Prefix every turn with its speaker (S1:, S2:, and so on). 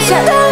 S1: 下